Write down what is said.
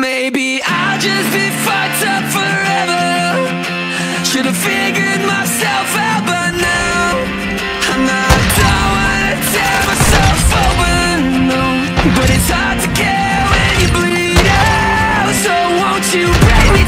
Maybe I'll just be fucked up forever. Should've figured myself out by now. And I don't wanna tear myself open, no. But it's hard to care when you bleed out. So won't you break me